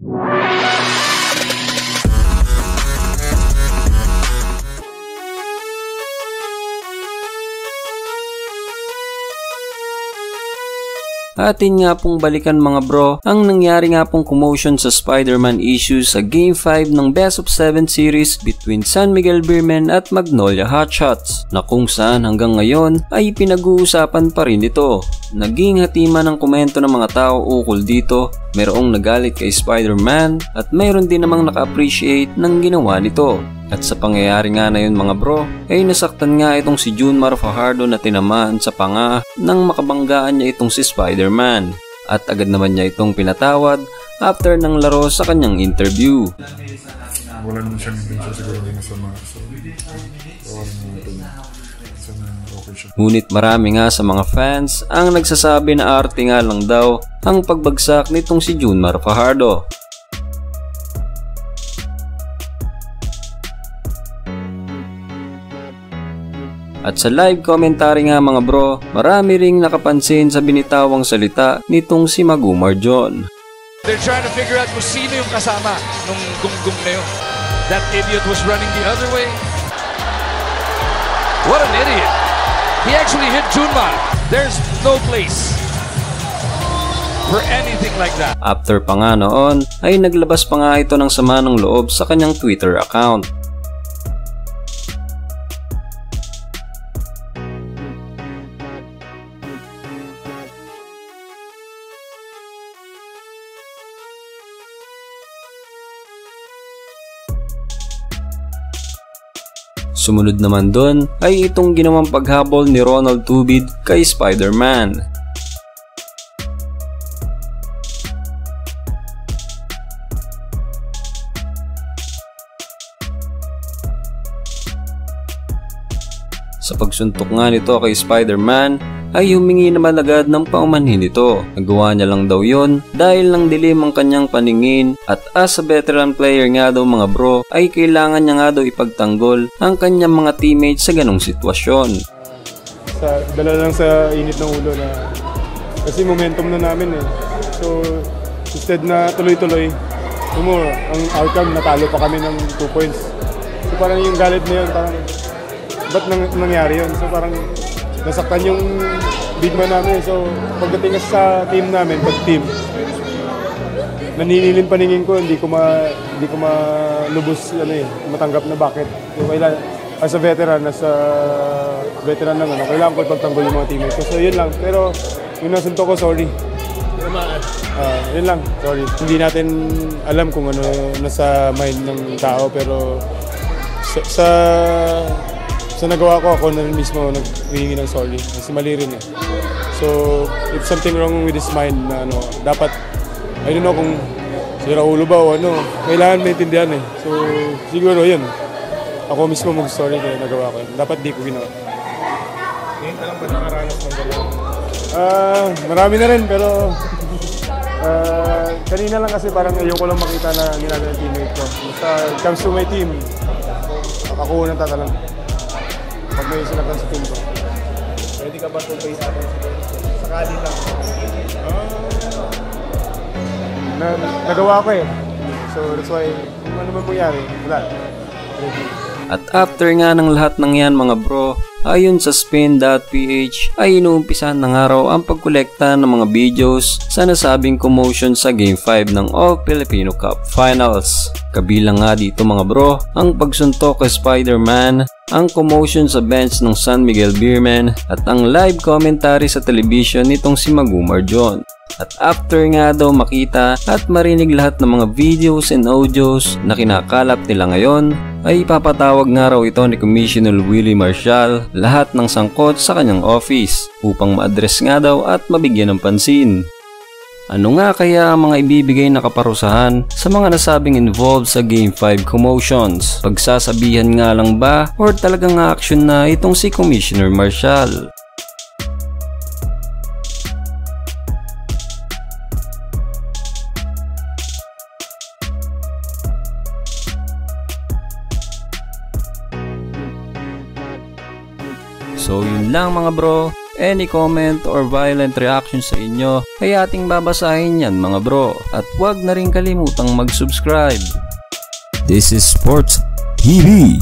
you. Atin nga pong balikan mga bro ang nangyari nga pong commotion sa Spider-Man issues sa Game 5 ng Best of 7 series between San Miguel Beerman at Magnolia Hotshots na kung saan hanggang ngayon ay pinag-uusapan pa rin ito. Naging hatima ng komento ng mga tao ukol dito, mayroong nagalit kay Spider-Man at mayroon din namang naka-appreciate ng ginawa nito. At sa pangyayari nga na yun mga bro, ay nasaktan nga itong si Junmar Fajardo na tinamaan sa panga nang makabanggaan niya itong si Spider-Man. At agad naman niya itong pinatawad after ng laro sa kanyang interview. Wala naman siyang intention siguro din sa mga so, kawalan mo ito niya. So, okay siya. Ngunit marami nga sa mga fans ang nagsasabi na arte nga lang daw ang pagbagsak nitong si Junmar Fajardo. At sa live commentary nga mga bro, marami ring nakapansin sa binitawang salita nitong si Magumar John. They're trying to figure out kung sino yung kasama nung gunggong na yun. That idiot was running the other way. What an idiot. He actually hit Junmar. There's no place for anything like that. After pa nga noon, ay naglabas pa nga ito ng sama ng loob sa kanyang Twitter account. Sumunod naman doon ay itong ginawang paghabol ni Ronald Tubid kay Spider-Man. Sa pagsuntok nga nito kay Spider-Man ay humingi naman agad ng paumanhin nito. Nagawa niya lang daw yon dahil nang dilim ang kanyang paningin at as a veteran player nga daw mga bro ay kailangan niya nga daw ipagtanggol ang kanyang mga teammates sa ganong sitwasyon. Sa, dala lang sa init ng ulo na kasi momentum na namin eh. So, instead na tuloy-tuloy, mo, ang outcome natalo pa kami ng 2 points. So parang yung galit na yun, parang ba't nang, nangyari yun? So parang nasaktan yung big man namin. So pagdating sa team namin, pag team, naninilin paningin ko, hindi ko ma hindi ko malubos ano eh, matanggap na bakit. So, kailan, as a veteran, as a veteran lang ano, kailangan ko ipagtanggol yung mga teammates ko. So yun lang. Pero yung nasunto ko, sorry. Ah, yun lang, sorry. Hindi natin alam kung ano nasa mind ng tao pero sa, sa sa nagawa ko ako na rin mismo naghihingi ng sorry kasi mali rin eh. So, if something wrong with his mind na ano, dapat I don't know kung sira ulo ba o ano, kailangan maintindihan eh. So, siguro yun. Ako mismo mag-sorry kaya nagawa ko. Dapat di ko ginawa. Ngayon ka lang ba nakaranas ng gano'n? Ah, marami na rin pero ah, kanina lang kasi parang ayoko lang makita na ginagawa ng teammate ko. Basta it comes to my team, ako unang tatalang. Pag may sinaktan sa team ko. Pwede ka ba tumpay sa atin Sakali lang. Na, nagawa ko eh. So that's why, kung ano man mangyari, wala. At after nga ng lahat ng yan mga bro, ayon sa spin.ph ay inuumpisahan ng araw ang pagkolekta ng mga videos sa nasabing commotion sa Game 5 ng All Filipino Cup Finals. Kabilang nga dito mga bro, ang pagsuntok kay Spider-Man, ang commotion sa bench ng San Miguel Beerman at ang live commentary sa television nitong si Magumar John. At after nga daw makita at marinig lahat ng mga videos and audios na kinakalap nila ngayon, ay ipapatawag nga raw ito ni Commissioner Willie Marshall lahat ng sangkot sa kanyang office upang ma-address nga daw at mabigyan ng pansin. Ano nga kaya ang mga ibibigay na kaparusahan sa mga nasabing involved sa Game 5 commotions? Pagsasabihan nga lang ba or talagang action na itong si Commissioner Marshall? So yun lang mga bro, any comment or violent reaction sa inyo Kaya ating babasahin yan mga bro at huwag na rin kalimutang mag-subscribe. This is Sports TV.